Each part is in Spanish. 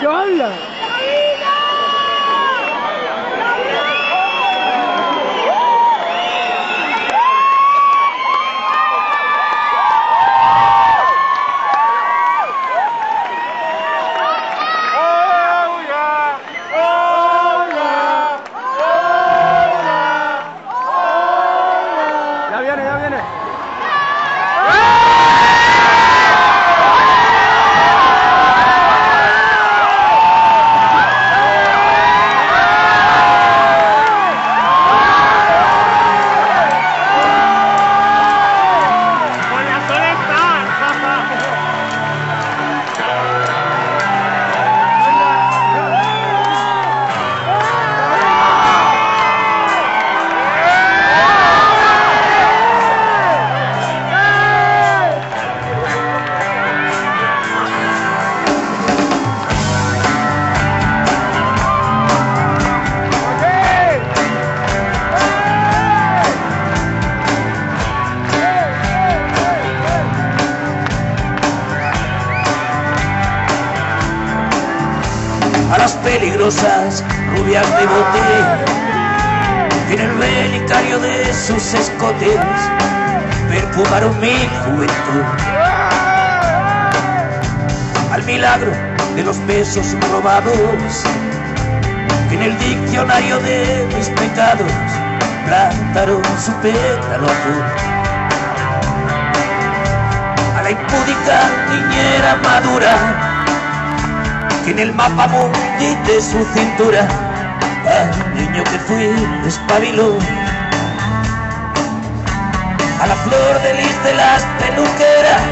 ¿Qué habla? Peligrosas rubias de bote. En el relicario de sus escotes. Perfumaron mi juventud. Al milagro de los besos robados en el diccionario de mis pecados plantaron su pétalo azul. A la impúdica niñera madura que en el mapa mundi de su cintura al niño que fui espabiló. A la flor de lis de las peluqueras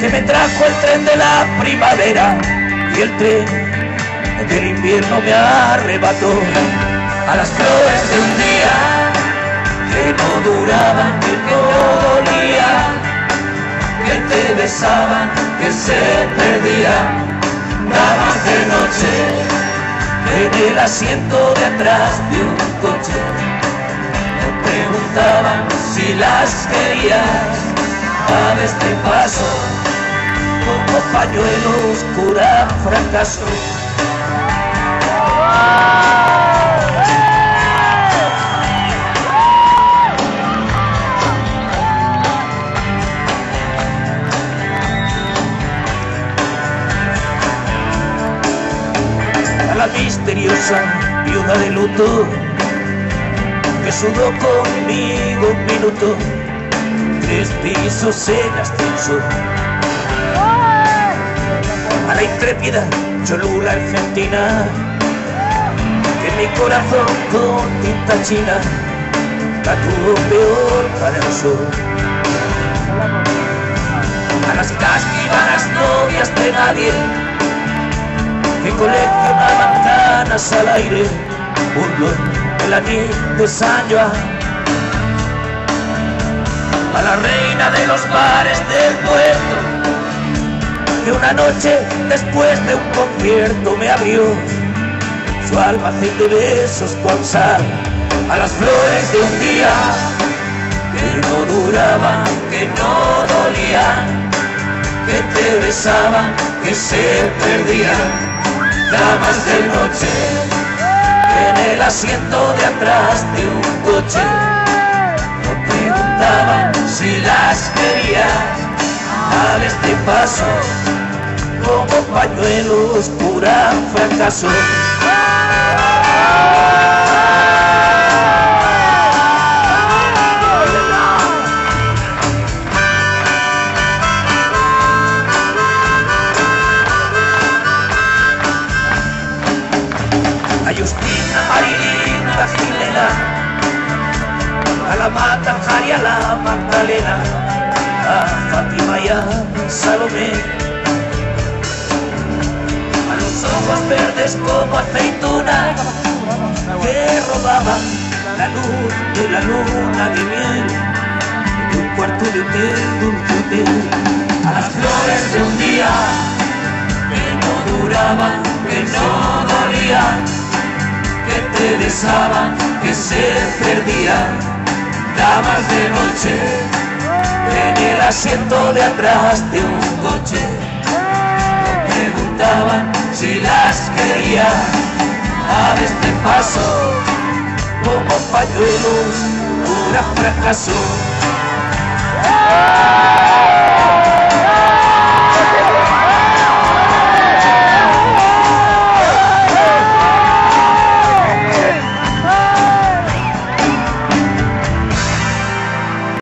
que me trajo el tren de la primavera y el tren del invierno me arrebató. A las flores de un día que no duraban, que no dolían besaban, que se perdían, damas de noche, en el asiento de atrás de un coche, me preguntaban si las querías, aves de paso, como pañuelos curan fracaso. La misteriosa viuda de luto que sudó conmigo un minuto tres pisos en ascenso. A la intrépida Cholula Argentina que mi corazón con tinta china tatuó peor para el sol. A las casquivanas novias de nadie que coleccionaban al aire, burlón el anillo de San Joan. A la reina de los bares del puerto, que una noche después de un concierto me abrió su almacén de besos con sal. A las flores de un día que no duraban, que no dolían, que te besaban, que se perdían damas de noche. En el asiento de atrás de un coche. No preguntaban si las querías aves de paso como pañuelos curan fracaso a Magdalena, a Fátima y a Salomé. A los ojos verdes como aceitunas que robaban la luz de la luna de miel en un cuarto de hotel, dulce hotel. A las flores de un día que no duraban, que no dolían, que te besaban, que se perdían damas de noche, en el asiento de atrás de un coche. Preguntaban si las quería, a este paso, como pañuelos, pura fracaso.